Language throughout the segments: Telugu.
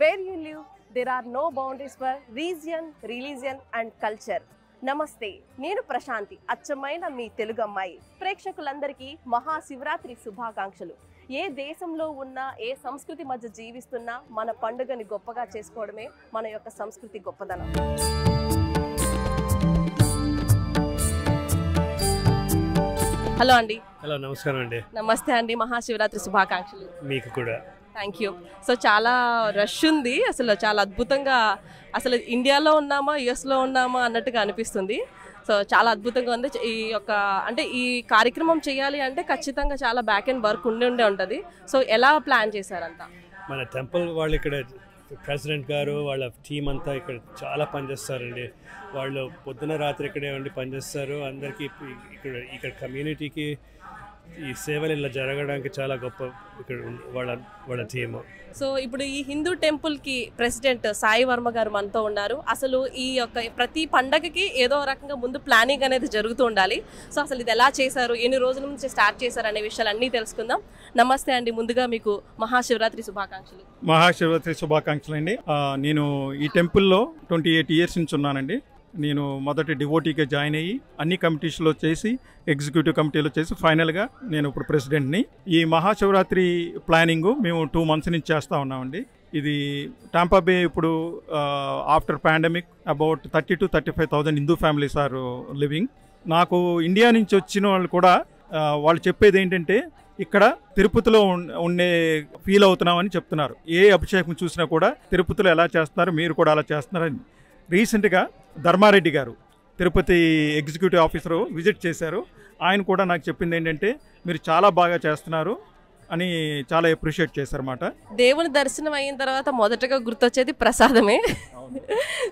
Where you live, there are no boundaries for region, religion and culture. నమస్తే నేను ప్రశాంతి అచ్చమైన మీ తెలుగు అమ్మాయి. ప్రేక్షకులందరికీ మహాశివరాత్రి శుభాకాంక్షలు. ఏ దేశంలో ఉన్నా ఏ సంస్కృతి మధ్య జీవిస్తున్నా మన పండుగని గొప్పగా చేసుకోవడమే మన యొక్క సంస్కృతి గొప్పదనం హలో అండి. హలో నమస్కారం అండి. నమస్తే అండి మహాశివరాత్రి శుభాకాంక్షలు. మీకు కూడా. Thank you. సో చాలా రష్ ఉంది. అసలు చాలా అద్భుతంగా అసలు ఇండియాలో ఉన్నామా యుఎస్లో ఉన్నామా అన్నట్టుగా అనిపిస్తుంది. సో చాలా అద్భుతంగా ఉంది. ఈ యొక్క అంటే ఈ కార్యక్రమం చేయాలి అంటే ఖచ్చితంగా చాలా బ్యాక్ అండ్ వర్క్ ఉండి ఉండే ఉంటుంది. సో ఎలా ప్లాన్ చేశారంతా? మన టెంపుల్ వాళ్ళు ఇక్కడ ప్రెసిడెంట్ గారు వాళ్ళ టీం అంతా ఇక్కడ చాలా పనిచేస్తారండి వాళ్ళు పొద్దున రాత్రి ఇక్కడే ఉండి పనిచేస్తారు అందరికీ ఇక్కడ ఇక్కడ కమ్యూనిటీకి ఈ సేవలు ఇలా జరగడానికి చాలా గొప్ప ఇక్కడ వాళ్ళ వాళ్ళ టీము సో ఇప్పుడు ఈ హిందూ టెంపుల్కి ప్రెసిడెంట్ సాయి వర్మ గారు మనతో ఉన్నారు. అసలు ఈ యొక్క ప్రతి పండగకి ఏదో రకంగా ముందు ప్లానింగ్ అనేది జరుగుతూ ఉండాలి. సో అసలు ఇది ఎలా చేశారు? ఎన్ని రోజుల నుంచి స్టార్ట్ చేశారు అనే విషయాలు అన్నీ తెలుసుకుందాం. నమస్తే అండి. ముందుగా మీకు మహాశివరాత్రి శుభాకాంక్షలు. మహాశివరాత్రి శుభాకాంక్షలు అండి నేను ఈ టెంపుల్లో ట్వంటీ ఎయిట్ ఇయర్స్ నుంచి ఉన్నానండి. నేను మొదటి డివోటీగా జాయిన్ అయ్యి అన్ని కమిటీస్లో చేసి ఎగ్జిక్యూటివ్ కమిటీలో చేసి ఫైనల్గా నేను ఇప్పుడు ప్రెసిడెంట్ని. ఈ మహాశివరాత్రి ప్లానింగ్ మేము టూ మంత్స్ నుంచి చేస్తూ ఉన్నామండి. ఇది టాంపాబే ఇప్పుడు after pandemic about thirty to thirty five thousand Hindu families are living. నాకు ఇండియా నుంచి వచ్చిన వాళ్ళు కూడా వాళ్ళు చెప్పేది ఏంటంటే ఇక్కడ తిరుపతిలో ఉండే ఫీల్ అవుతున్నామని చెప్తున్నారు. ఏ అభిషేకం చూసినా కూడా తిరుపతిలో ఎలా చేస్తున్నారు మీరు కూడా అలా చేస్తున్నారని. రీసెంట్గా ధర్మారెడ్డి గారు తిరుపతి ఎగ్జిక్యూటివ్ ఆఫీసరు విజిట్ చేశారు. ఆయన కూడా నాకు చెప్పింది ఏంటంటే మీరు చాలా బాగా చేస్తున్నారు అని చాలా అప్రిషియేట్ చేశారన్నమాట. దేవుని దర్శనం అయిన తర్వాత మొదటగా గుర్తొచ్చేది ప్రసాదమే.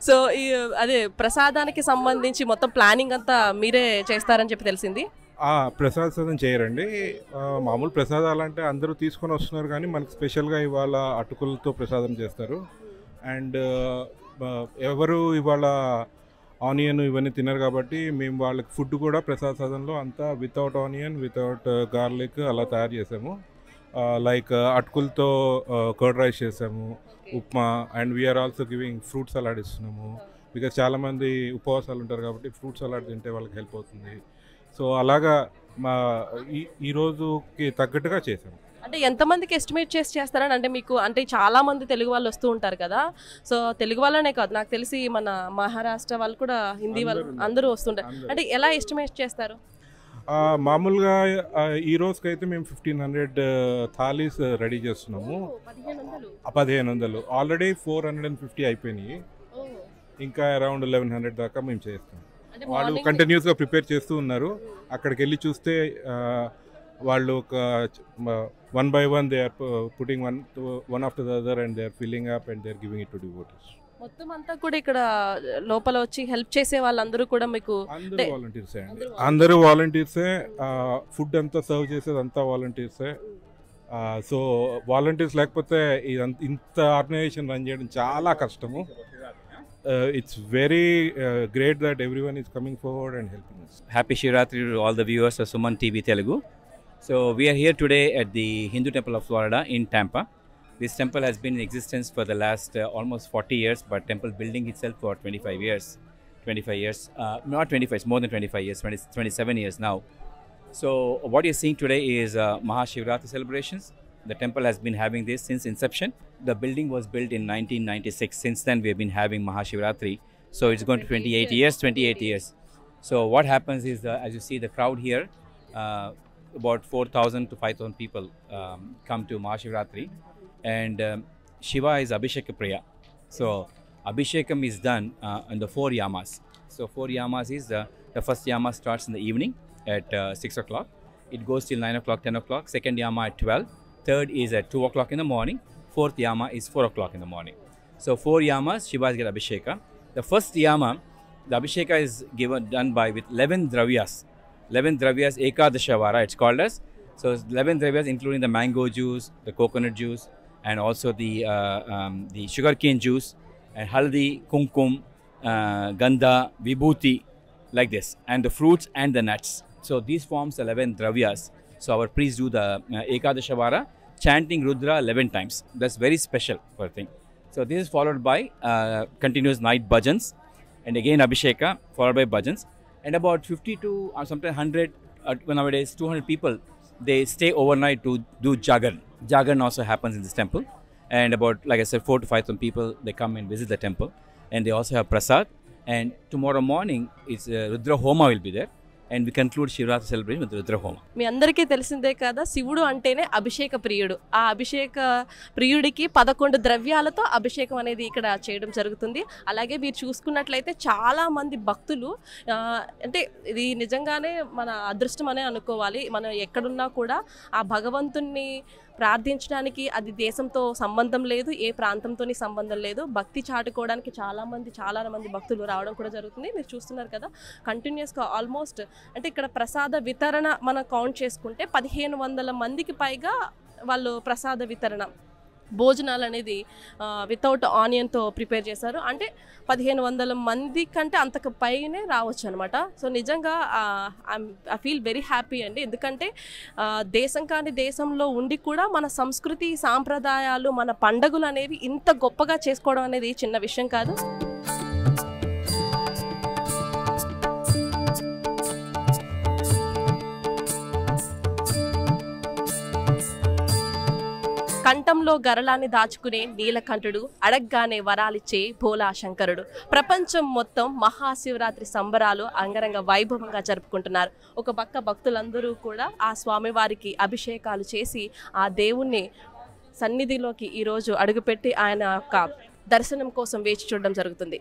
సో ఈ అదే ప్రసాదానికి సంబంధించి మొత్తం ప్లానింగ్ అంతా మీరే చేస్తారని చెప్పి తెలిసింది. ఆ, ప్రసాదం చేయరండి. మామూలు ప్రసాదాలు అంటే అందరూ తీసుకొని వస్తున్నారు కానీ మనకు స్పెషల్గా ఇవాళ అటుకులతో ప్రసాదం చేస్తారు. అండ్ ఎవరు ఇవాళ ఆనియన్ ఇవన్నీ తినరు కాబట్టి మేము వాళ్ళకి ఫుడ్ కూడా ప్రసాద సదంలో అంతా వితౌట్ ఆనియన్ వితౌట్ గార్లిక్ అలా తయారు చేసాము. లైక్ అటుకులతో కర్డ్ రైస్ చేసాము upma and we are also giving fruit salad ఇస్తున్నాము. బికాజ్ చాలామంది ఉపవాసాలు ఉంటారు కాబట్టి ఫ్రూట్ సలాడ్ తింటే వాళ్ళకి హెల్ప్ అవుతుంది. సో అలాగా మా ఈ రోజుకి తగ్గట్టుగా చేసాం అంటే ఎంతమందికి ఎస్టిమేట్ చేసి చేస్తారని అంటే మీకు అంటే చాలా మంది తెలుగు వాళ్ళు వస్తూ ఉంటారు కదా. సో తెలుగు వాళ్ళనే కాదు నాకు తెలిసి మన మహారాష్ట్ర వాళ్ళు కూడా హిందీ వాళ్ళు అందరూ. వస్తుంటారు. అంటే ఎలా ఎస్టిమేట్ చేస్తారు? మామూలుగా ఈ రోజుకి అయితే మేము ఫిఫ్టీన్ హండ్రెడ్ థాలీస్ రెడీ చేస్తున్నాము. పదిహేను వందలు. Already four hundred and fifty అయిపోయినాయి. ఇంకా అరౌండ్ లెవెన్ హండ్రెడ్ దాకా మేము చేస్తాం. వాళ్ళు కంటిన్యూస్గా ప్రిపేర్ చేస్తూ ఉన్నారు. అక్కడికి వెళ్ళి చూస్తే వాళ్ళు ఒక one by one they are putting one one after the other and they are filling up and they are giving it to devotees మొత్తం అంతా కూడా ఇక్కడ లోపల వచ్చి హెల్ప్ చేసే వాళ్ళందరూ కూడా మీకు అందరూ వాలంటీర్సే అండి. అందరూ వాలంటీర్సే ఫుడ్ అంతా సర్వ్ చేసేది అంతా వాలంటీర్సే సో వాలంటీర్స్ లేకపోతే ఇంత ఆర్గనైజేషన్ రన్ చేయడం చాలా కష్టము. uh, it's very uh, great that everyone is coming forward and helping us. Happy Shivratri, to all the viewers of Suman TV Telugu. So we are here today at the Hindu Temple of Florida in Tampa. This temple has been in existence for the last uh, almost 40 years, but temple building itself for 25 years. 25 years, uh, not 25, it's more than 25 years, 20, 27 years now. So what you're seeing today is uh, Mahashivratri celebrations. The temple has been having this since inception. The building was built in 1996. Since then, we have been having Mahashivratri. So it's going to 28 years, 28 years. So what happens is, uh, as you see the crowd here, uh, about 4,000 to 5,000 people um, come to Mahashivratri, and um, Shiva is Abhishek Priya. So Abhishekam is done uh, in the four yamas. So four yamas is the the first yama starts in the evening at uh, six o'clock. It goes till nine o'clock, ten o'clock. Second yama at twelve. Third is at two o'clock in the morning. Fourth yama is four o'clock in the morning. So four yamas, Shivas get Abhisheka. The first yama the Abhisheka is given done by with 11 dravyas. 11 dravyas, Ekadashavara, it's called as. So it's 11 dravyas, including the mango juice, the coconut juice, and also the uh, um, the sugarcane juice, and haldi, kumkum, uh, ganda, vibhuti, like this, and the fruits and the nuts. So these forms 11 dravyas. So our priests do the uh, Ekadashavara, chanting Rudra 11 times. That's very special for a thing. So this is followed by uh, continuous night bhajans, and again Abhisheka, followed by bhajans, and about 50 to or sometimes 100, uh, nowadays 200 people, they stay overnight to do jagan. Jagan also happens in this temple, and about like I said, four to five thousand people they come and visit the temple, and they also have prasad. And tomorrow morning, it's uh, Rudra Homa will be there, and we conclude Shivratri celebration with Rudrahoma మీ అందరికీ తెలిసిందే కదా శివుడు అంటేనే అభిషేక ప్రియుడు. ఆ అభిషేక ప్రియుడికి పదకొండు ద్రవ్యాలతో అభిషేకం అనేది ఇక్కడ చేయడం జరుగుతుంది. అలాగే మీరు చూసుకున్నట్లయితే చాలా మంది భక్తులు అంటే ఇది నిజంగానే మన అదృష్టం అనే అనుకోవాలి. మనం ఎక్కడున్నా కూడా ఆ భగవంతుణ్ణి ప్రార్థించడానికి అది దేశంతో సంబంధం లేదు ఏ ప్రాంతంతోని సంబంధం లేదు. భక్తి చాటుకోవడానికి చాలామంది చాలామంది చాలా మంది భక్తులు రావడం కూడా జరుగుతుంది. మీరు చూస్తున్నారు కదా కంటిన్యూస్గా ఆల్మోస్ట్ అంటే ఇక్కడ ప్రసాద వితరణ మనం కౌంట్ చేసుకుంటే పదిహేను వందల మందికి పైగా వాళ్ళు ప్రసాద వితరణ భోజనాలు అనేది వితౌట్ ఆనియన్తో ప్రిపేర్ చేశారు. అంటే పదిహేను వందల మంది కంటే అంతకు పైనే రావచ్చు అనమాట సో నిజంగా ఐ ఫీల్ వెరీ హ్యాపీ అండి. ఎందుకంటే దేశం కాని దేశంలో ఉండి కూడా మన సంస్కృతి సాంప్రదాయాలు మన పండగలు అనేవి ఇంత గొప్పగా చేసుకోవడం అనేది చిన్న విషయం కాదు. కంఠంలో గరళాన్ని దాచుకునే నీలకంఠుడు అడగ్గానే వరాలిచ్చే భోలా శంకరుడు. ప్రపంచం మొత్తం మహాశివరాత్రి సంబరాలు అంగరంగ వైభవంగా జరుపుకుంటున్నారు. ఒక పక్క భక్తులందరూ కూడా ఆ స్వామివారికి అభిషేకాలు చేసి ఆ దేవుణ్ణి సన్నిధిలోకి ఈరోజు అడుగుపెట్టి ఆయన యొక్క దర్శనం కోసం వేచి చూడడం జరుగుతుంది.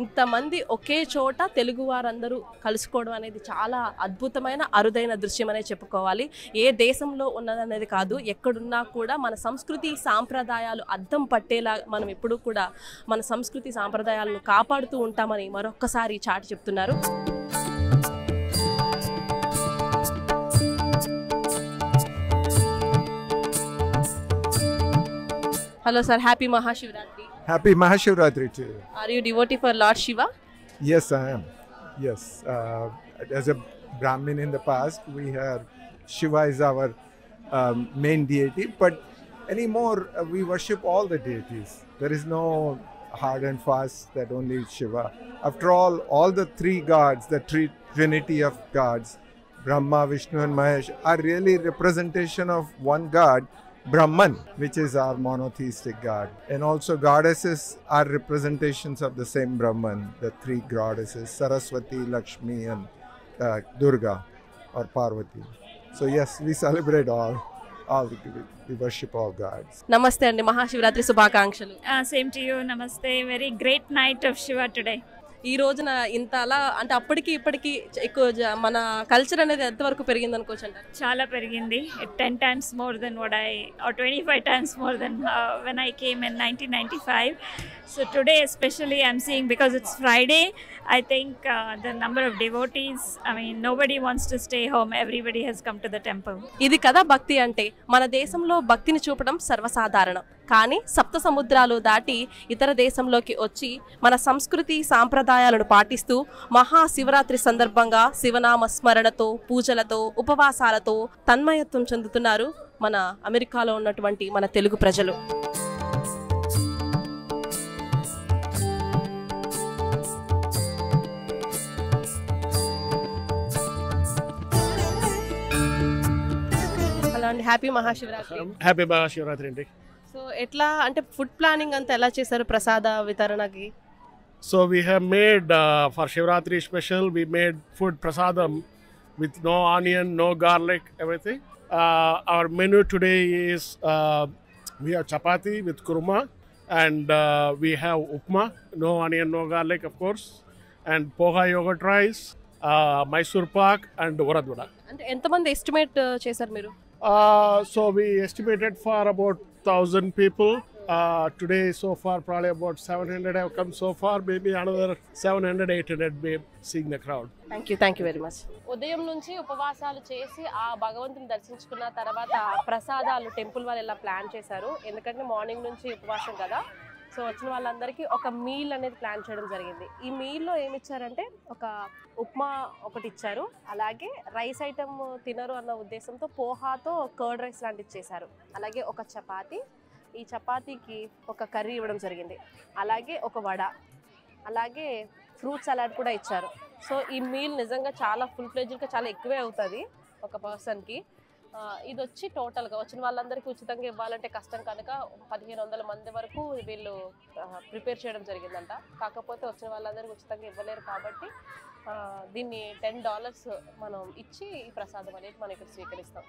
ఇంతమంది ఒకే చోట తెలుగు వారందరూ కలుసుకోవడం అనేది చాలా అద్భుతమైన అరుదైన దృశ్యం అనే చెప్పుకోవాలి. ఏ దేశంలో ఉన్నదనేది కాదు ఎక్కడున్నా కూడా మన సంస్కృతి సాంప్రదాయాలు అద్దం పట్టేలా మనం ఎప్పుడూ కూడా మన సంస్కృతి సాంప్రదాయాలను కాపాడుతూ ఉంటామని మరొక్కసారి చాటి చెప్తున్నారు. Hello sir happy Mahashivratri. Happy Mahashivratri to you. Are you devotee for Lord Shiva? Yes, I am. Yes. Uh, as a Brahmin in the past, we have Shiva is our um, main deity, but anymore uh, we worship all the deities. There is no hard and fast that only Shiva. After all, all the three gods, the three trinity of gods, Brahma, Vishnu, and Mahesh, are really representation of one God Brahman, which is our monotheistic god. And also, goddesses are representations of the same Brahman, the three goddesses Saraswati, Lakshmi, and uh, Durga or Parvati. So, yes, we celebrate all. All we worship all gods. Namaste and Mahashivaratri Subhakankshalu. Uh, same to you. Namaste. Very great night of Shiva today. ఈ రోజున ఇంత అలా అంటే అప్పటికి ఇప్పటికి ఎక్కువ మన కల్చర్ అనేది ఎంతవరకు పెరిగింది అనుకోవచ్చు చాలా పెరిగింది. Ten times more than what I twenty five times more than when I came in nineteen ninety five so today especially I'm seeing because it's Friday I think the number of devotees I mean nobody wants to stay home everybody has come to the temple ఇది కదా భక్తి అంటే. మన దేశంలో భక్తిని చూపడం సర్వసాధారణం. కానీ సప్త సముద్రాలు దాటి ఇతర దేశంలోకి వచ్చి మన సంస్కృతి సాంప్రదాయాలను పాటిస్తూ మహాశివరాత్రి సందర్భంగా శివనామ స్మరణతో పూజలతో ఉపవాసాలతో తన్మయత్వం చెందుతున్నారు మన అమెరికాలో ఉన్నటువంటి మన తెలుగు ప్రజలు. హ్యాపీ మహాశివరాత్రి. హ్యాపీ మహాశివరాత్రి అండి. సో ఎట్లా అంటే ఫుడ్ ప్లానింగ్ అంతా ఎలా చేశారు ప్రసాద వితరణకి? So we have made for Shivratri special we made food prasadam with no onion no garlic everything our menu today is we have chapati with kurma and we have upma no onion no garlic of course and poha yogurt rice Mysore pak and వరద్వడ అంటే ఎంతమంది ఎస్టిమేట్ uh, చేశారు మీరు? So we estimated for about 6,000 people. Uh, today, so far, probably about 700 have come so far. Maybe another 700, 800 may seeing the crowd. Thank you thank you very much ఉదయం నుంచి ఉపవాసాలు చేసి ఆ భగవంతుని దర్శించుకున్న తర్వాత ప్రసాదాలు టెంపుల్ వాళ్ళు ఇలా ప్లాన్ చేశారు ఎందుకంటే మార్నింగ్ నుంచి ఉపవాసం కదా సో వచ్చిన వాళ్ళందరికీ ఒక మీల్ అనేది ప్లాన్ చేయడం జరిగింది. ఈ మీల్లో ఏమి ఇచ్చారంటే ఒక ఉప్మా ఒకటి ఇచ్చారు. అలాగే రైస్ ఐటమ్ తినరు అన్న ఉద్దేశంతో పోహాతో కర్డ్ రైస్ లాంటివి ఇచ్చేశారు అలాగే ఒక చపాతి. ఈ చపాతీకి ఒక కర్రీ ఇవ్వడం జరిగింది. అలాగే ఒక వడ. అలాగే ఫ్రూట్ సలాడ్ కూడా ఇచ్చారు. సో ఈ మీల్ నిజంగా చాలా ఫుల్ ఫ్లెజ్డ్గా చాలా ఎక్కువే అవుతుంది ఒక పర్సన్కి. ఇది వచ్చి టోటల్గా వచ్చిన వాళ్ళందరికీ ఉచితంగా ఇవ్వాలంటే కష్టం కనుక పదిహేను వందల మంది వరకు వీళ్ళు ప్రిపేర్ చేయడం జరిగిందంట. కాకపోతే వచ్చిన వాళ్ళందరికీ ఉచితంగా ఇవ్వలేరు కాబట్టి దీన్ని టెన్ డాలర్స్ మనం ఇచ్చి ఈ ప్రసాదం అనేది మనం ఇక్కడ స్వీకరిస్తాం.